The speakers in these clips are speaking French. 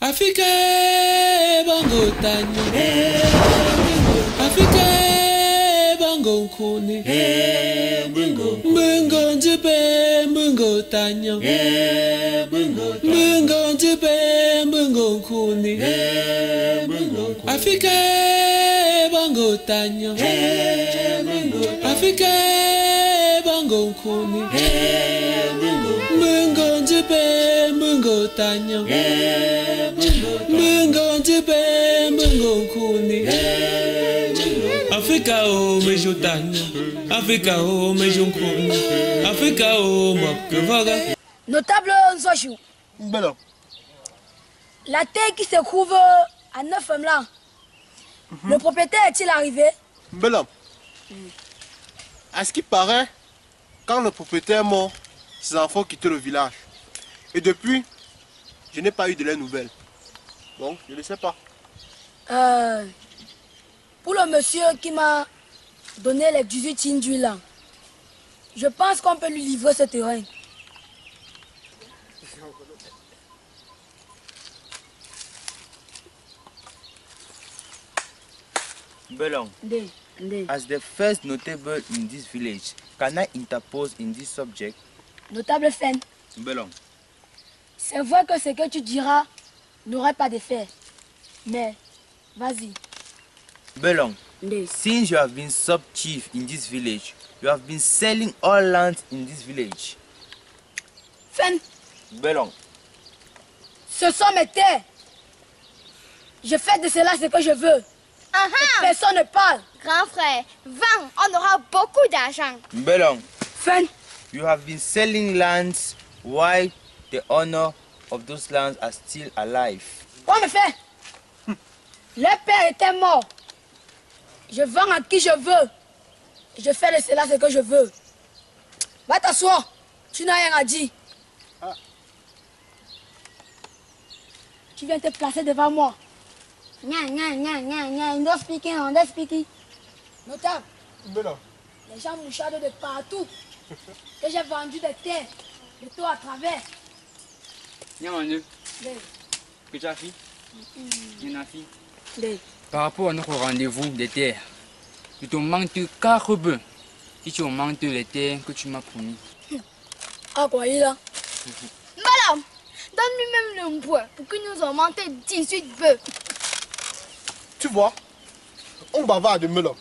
Afika bongo tani Afika bongo kone Bungo Bungo jipe bungo tanyo Bungo jipe bungo kone Afika bongo tanyo Afika tanyo. Mbingo njibe mbingo nkuni Africa o mejo Africa o mejo Africa o Notable Nzoshu, Mbelo. la terre qui se trouve à neuf là, le propriétaire est-il arrivé? Mbelo. À ce qui paraît, quand le propriétaire est mort, ses enfants quittent le village. Et depuis, je n'ai pas eu de leurs nouvelles. Donc, je ne sais pas. Euh, Pour le monsieur qui m'a donné les 18 signes d'huile là, je pense qu'on peut lui livrer ce terrain. Belong, as the first notable in this village, can I interpose in this subject? Notable Fen, Belong, c'est vrai que ce que tu diras n'aurait pas d'effet. Mais, vas-y. Belong, Ndé. since you have been sub-chief in this village, you have been selling all lands in this village. Fen, Belong, ce sont mes terres. Je fais de cela ce que je veux. Ah ah Personne ne parle. Grand frère, vends, on aura beaucoup d'argent. Belong, Fen, you have been selling lands while the owner of those lands are still alive. quoi me fait Le père était mort. Je vends à qui je veux. Je fais de cela ce que je veux. Va t'asseoir. Tu n'as rien à dire. Tu viens te placer devant moi. Nya, nya, nya, nya, nya. You don't speak in, on don't speak in. Notable, Mbelo. les gens mouchardent de partout. Que j'ai vendu des terres, de tout à travers. Nyamande, Ndé, Kuchafi, Ninafi. ndé. Par rapport à notre rendez-vous des terres, il te manque quatre bœufs. Si tu manques les terres que tu m'as promis. Ah, quoi, il a Madame, donne-lui même le bois pour qu'il nous augmente 18 bœufs. Tu vois, on bavarde de Melon.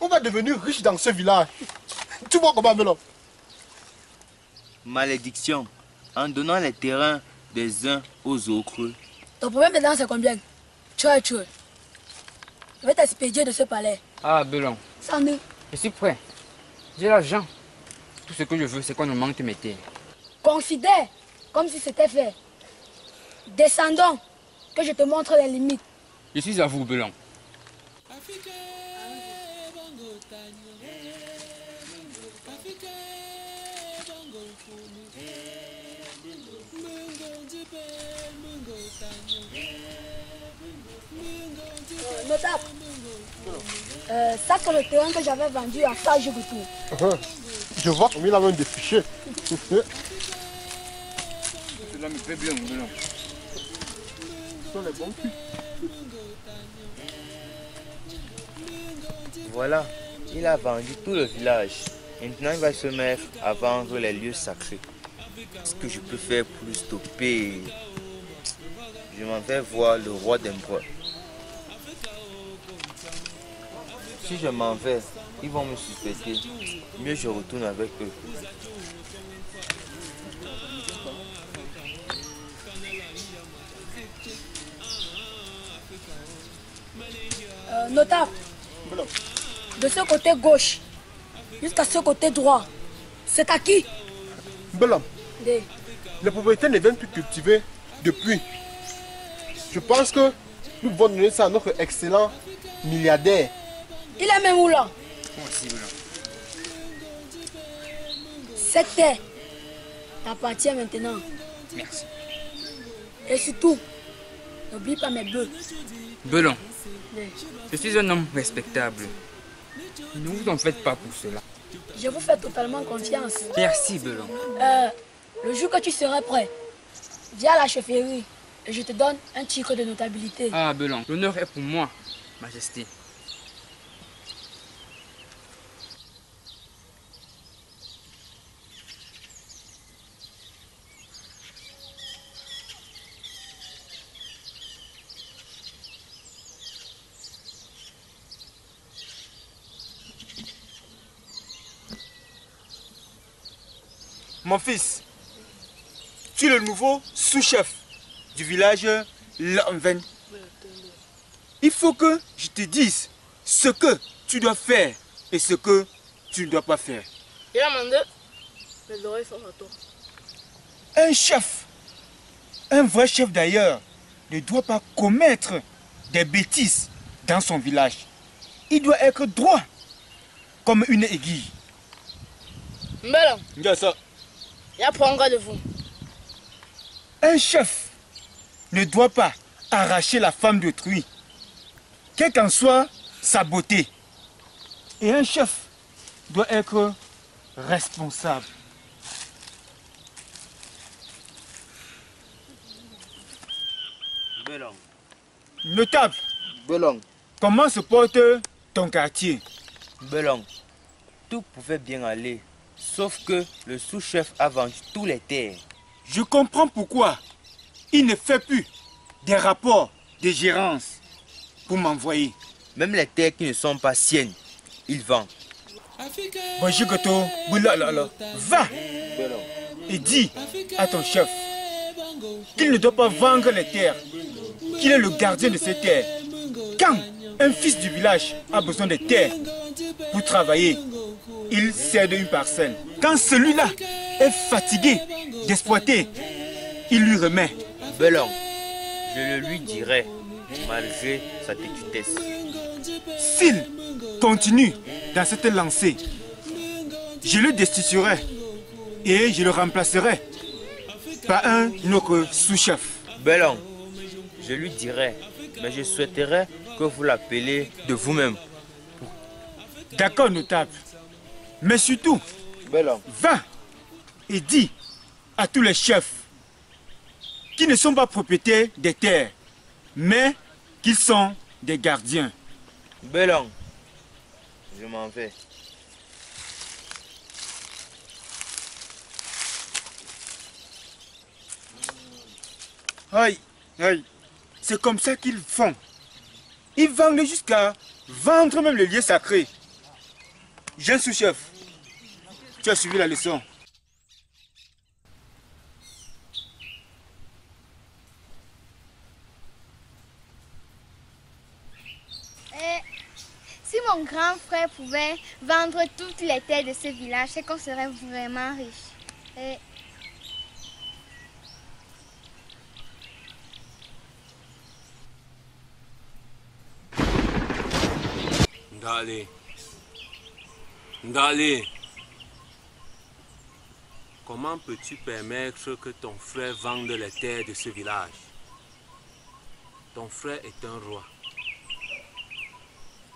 On va devenir riche dans ce village. Tu vois comment Melon? Malédiction, en donnant les terrains des uns aux autres, Ton problème dedans, c'est combien? Tu es tu Je vais t'expédier de ce palais. Ah, Belon, Sans nous. je suis prêt. J'ai l'argent. Tout ce que je veux, c'est qu'on ne manque mes terres. Considère comme si c'était fait. Descendons, que je te montre les limites. Je suis à vous, Belon. Notable, euh, ça c'est le terrain que j'avais vendu à Sage Retour. Je vois comme il a même des fichiers. Cela me fait bien, Belon. Ce sont les bons culs. Voilà, il a vendu tout le village. Maintenant, il va se mettre à vendre les lieux sacrés. Ce que je peux faire pour le stopper Je m'en vais voir le roi d'Empereur. Si je m'en vais, ils vont me suspecter. Mieux je retourne avec eux. Notable, de ce côté gauche jusqu'à ce côté droit, c'est à qui? Melon. Des- Les propriétaires ne viennent plus cultiver depuis. Je pense que nous devons donner ça à notre excellent milliardaire. Il est même où là? Cette terre t'appartient maintenant. Merci. Et surtout, n'oublie pas mes bœufs. Belon, je suis un homme respectable. Ne vous en faites pas pour cela. Je vous fais totalement confiance. Merci, Belon. Euh, le jour que tu seras prêt, viens à la chefferie et je te donne un titre de notabilité. Ah, Belon, l'honneur est pour moi, Majesté. Mon fils, tu es le nouveau sous-chef du village Lanven. Il faut que je te dise ce que tu dois faire et ce que tu ne dois pas faire. Un chef, un vrai chef d'ailleurs, ne doit pas commettre des bêtises dans son village. Il doit être droit comme une aiguille. Ça. Il y a pour de vous. Un chef ne doit pas arracher la femme d'autrui, quelle qu'en soit sa beauté. Et un chef doit être responsable. Belong. Notable, Belong. comment se porte ton quartier? Belong. Tout pouvait bien aller, sauf que le sous-chef a vendu tous les terres. Je comprends pourquoi il ne fait plus des rapports de gérance pour m'envoyer. Même les terres qui ne sont pas siennes, il vend. Bonjour Goto, Boulalala, va et dis à ton chef qu'il ne doit pas vendre les terres, qu'il est le gardien de ces terres. Quand un fils du village a besoin de terres pour travailler, il cède une parcelle. Quand celui-là est fatigué d'exploiter, il lui remet. Belong. Je le lui dirai, malgré sa têtutesse. S'il continue dans cette lancée, je le destituerai et je le remplacerai par un autre sous-chef. Belong. Je lui dirai, mais je souhaiterais que vous l'appeliez de vous-même. D'accord, notable. Mais surtout, va et dis à tous les chefs qui ne sont pas propriétaires des terres, mais qu'ils sont des gardiens. Belong. Je m'en vais. Aïe, aïe. C'est comme ça qu'ils font. Ils vendent jusqu'à vendre même les lieux sacrés. Jeune sous-chef, tu as suivi la leçon. Eh, si mon grand frère pouvait vendre toutes les terres de ce village, c'est qu'on serait vraiment riche. Eh. Ndale. Comment peux-tu permettre que ton frère vende les terres de ce village? Ton frère est un roi.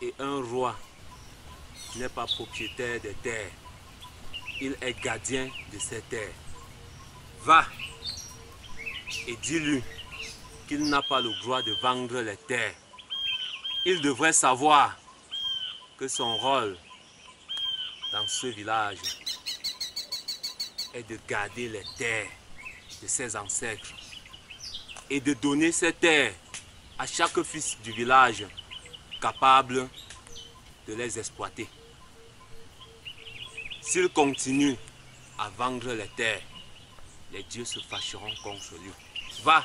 Et un roi n'est pas propriétaire des terres. Il est gardien de ces terres. Va et dis-lui qu'il n'a pas le droit de vendre les terres. Il devrait savoir que son rôle dans ce village est de garder les terres de ses ancêtres et de donner ces terres à chaque fils du village capable de les exploiter. S'il continue à vendre les terres, les dieux se fâcheront contre lui. Va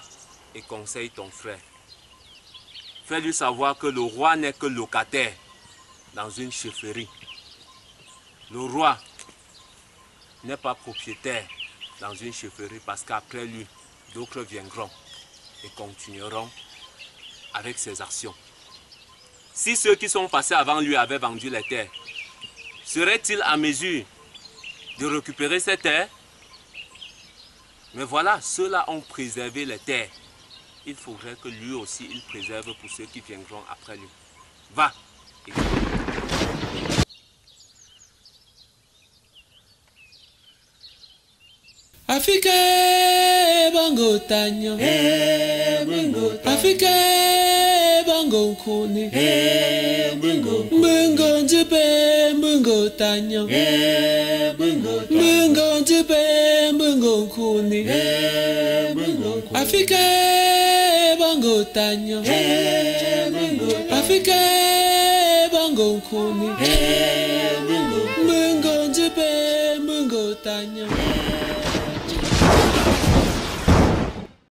et conseille ton frère. Fais-lui savoir que le roi n'est que locataire dans une chefferie. Le roi n'est pas propriétaire dans une chefferie parce qu'après lui, d'autres viendront et continueront avec ses actions. Si ceux qui sont passés avant lui avaient vendu les terres, serait-il à mesure de récupérer ces terres? Mais voilà, ceux-là ont préservé les terres. Il faudrait que lui aussi, il préserve pour ceux qui viendront après lui. Va. et Africa bango tanyo. Africa bango kuni Mungo njipe mungo tanya Mungo njipe mungo kuni Africa bango tanya Africa bango kuni Mungo njipe mungo tanya